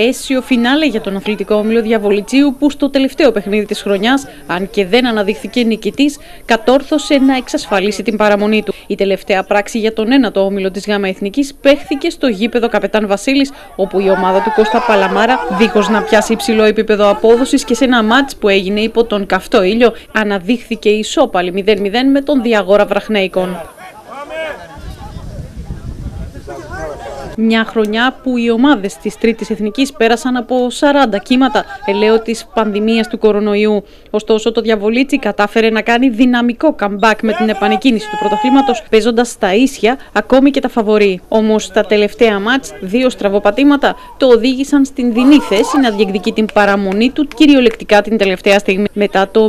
Αίσιο φινάλε για τον αθλητικό όμιλο Διαβολιτσίου που στο τελευταίο παιχνίδι της χρονιάς, αν και δεν αναδείχθηκε νικητής, κατόρθωσε να εξασφαλίσει την παραμονή του. Η τελευταία πράξη για τον ένατο όμιλο της ΓΑΜΑ Εθνικής παίχθηκε στο γήπεδο Καπετάν Βασίλης, όπου η ομάδα του Κώστα Παλαμάρα, δίχως να πιάσει υψηλό επίπεδο απόδοσης και σε ένα μάτς που έγινε υπό τον καυτό ήλιο, αναδείχθηκε ισόπαλη 0-0 με τον Διαγόρα Βραχνέικον. Μια χρονιά που οι ομάδες της Τρίτης Εθνικής πέρασαν από 40 κύματα ελαίο της πανδημίας του κορονοϊού. Ωστόσο το Διαβολίτσι κατάφερε να κάνει δυναμικό comeback με την επανεκκίνηση του πρωταθλήματος παίζοντας στα ίσια ακόμη και τα φαβορή. Όμως τα τελευταία μάτς, δύο στραβοπατήματα, το οδήγησαν στην δινή θέση να διεκδικεί την παραμονή του κυριολεκτικά την τελευταία στιγμή. Μετά το 0-0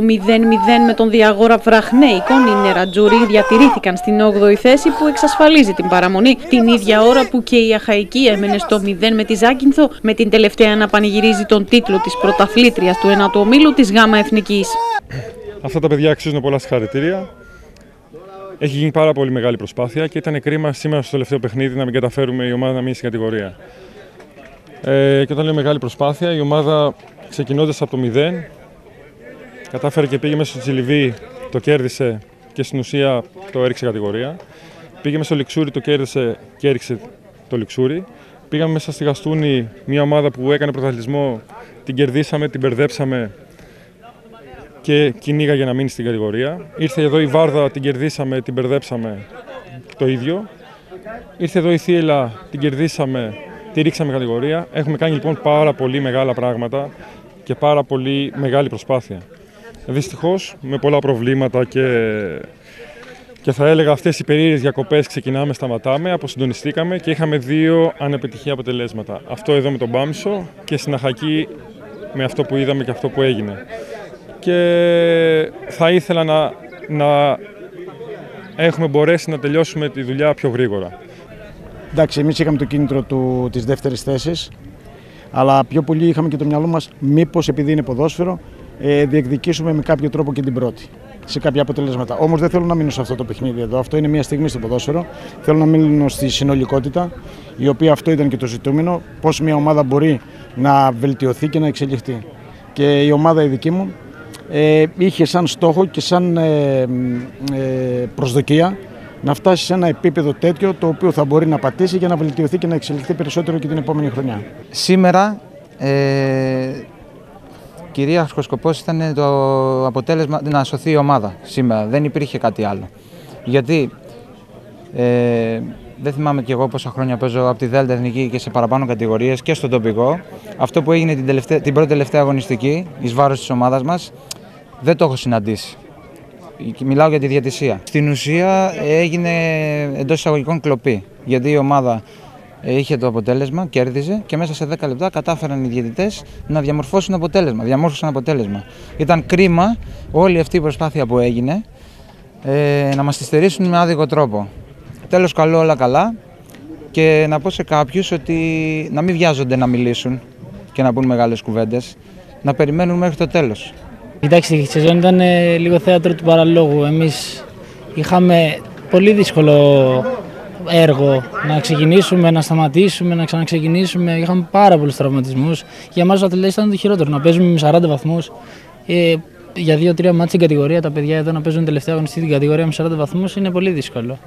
με τον Διαγόρα Βραχνέικον, οι Νερατζούρι διατηρήθηκαν στην 8η θέση που εξασφαλίζει την παραμονή την ίδια ώρα που και η Αχαϊκή έμενε στο 0 με τη Ζάκυνθο, με την τελευταία να πανηγυρίζει τον τίτλο της πρωταθλήτριας του ενάτου ομίλου της ΓΑΜΑ Εθνικής. Αυτά τα παιδιά αξίζουν πολλά συγχαρητήρια. Έχει γίνει πάρα πολύ μεγάλη προσπάθεια και ήταν κρίμα σήμερα στο τελευταίο παιχνίδι να μην καταφέρουμε η ομάδα να μείνει στην κατηγορία. Ε, και όταν λέω μεγάλη προσπάθεια, η ομάδα ξεκινώντας από το 0, κατάφερε και πήγε μέσα στο Τσιλιβί, το κέρδισε και στην ουσία το έριξε κατηγορία. Πήγε μέσα στο Λιξούρι, το κέρδισε και έριξε το Λιξούρι. Πήγαμε μέσα στη Γαστούνη, μια ομάδα που έκανε πρωταθλητισμό, την κερδίσαμε, την μπερδέψαμε και κυνήγα για να μείνει στην κατηγορία. Ήρθε εδώ η Βάρδα, την κερδίσαμε, την μπερδέψαμε το ίδιο. Ήρθε εδώ η Θύελα, την κερδίσαμε, τη ρίξαμε κατηγορία. Έχουμε κάνει λοιπόν πάρα πολύ μεγάλα πράγματα και πάρα πολύ μεγάλη προσπάθεια. Δυστυχώς με πολλά προβλήματα και και θα έλεγα αυτές οι περίεργες διακοπές ξεκινάμε, σταματάμε, αποσυντονιστήκαμε και είχαμε δύο ανεπιτυχή αποτελέσματα. Αυτό εδώ με τον Μπάμισο και στην Αχακή με αυτό που είδαμε και αυτό που έγινε. Και θα ήθελα να, να έχουμε μπορέσει να τελειώσουμε τη δουλειά πιο γρήγορα. Εντάξει, εμείς είχαμε το κίνητρο του, της δεύτερης θέσης, αλλά πιο πολύ είχαμε και το μυαλό μας μήπως επειδή είναι ποδόσφαιρο ε, διεκδικήσουμε με κάποιο τρόπο και την πρώτη σε κάποια αποτελέσματα. Όμως δεν θέλω να μείνω σε αυτό το παιχνίδι εδώ. Αυτό είναι μια στιγμή στο ποδόσφαιρο. Θέλω να μείνω στη συνολικότητα, η οποία αυτό ήταν και το ζητούμενο. Πώς μια ομάδα μπορεί να βελτιωθεί και να εξελιχθεί. Και η ομάδα η δική μου ε, είχε σαν στόχο και σαν ε, ε, προσδοκία να φτάσει σε ένα επίπεδο τέτοιο το οποίο θα μπορεί να πατήσει για να βελτιωθεί και να εξελιχθεί περισσότερο και την επόμενη χρονιά. Σήμερα ε, κυρίαρχος σκοπός ήταν το αποτέλεσμα να σωθεί η ομάδα σήμερα. Δεν υπήρχε κάτι άλλο. Γιατί ε, δεν θυμάμαι κι εγώ πόσα χρόνια παίζω από τη Δέλτα Εθνική και σε παραπάνω κατηγορίες και στον τοπικό. Αυτό που έγινε την, τελευταία, την πρώτη τελευταία αγωνιστική, εις βάρος της ομάδας μας, δεν το έχω συναντήσει. Μιλάω για τη διατησία. Στην ουσία έγινε εντός εισαγωγικών κλοπή. Γιατί η ομάδα ε, είχε το αποτέλεσμα, κέρδιζε και μέσα σε 10 λεπτά κατάφεραν οι διαιτητές να διαμορφώσουν αποτέλεσμα. Διαμόρφωσαν αποτέλεσμα. Ήταν κρίμα όλη αυτή η προσπάθεια που έγινε ε, να μας τη στερήσουν με άδικο τρόπο. Τέλος, καλό, όλα καλά. Και να πω σε κάποιους ότι να μην βιάζονται να μιλήσουν και να πούν μεγάλες κουβέντες. Να περιμένουν μέχρι το τέλος. Κοιτάξτε, η σεζόν ήταν ε, λίγο θέατρο του παραλόγου. Εμείς είχαμε πολύ δύσκολο έργο. Να ξεκινήσουμε, να σταματήσουμε, να ξαναξεκινήσουμε. Είχαμε πάρα πολλούς τραυματισμούς. Για εμάς ο ατελέ ήταν το χειρότερο. Να παίζουμε με 40 βαθμούς. Ε, για 2-3 μάτια στην κατηγορία, τα παιδιά εδώ να παίζουν τελευταία αγωνιστή στην κατηγορία με 40 βαθμούς είναι πολύ δύσκολο.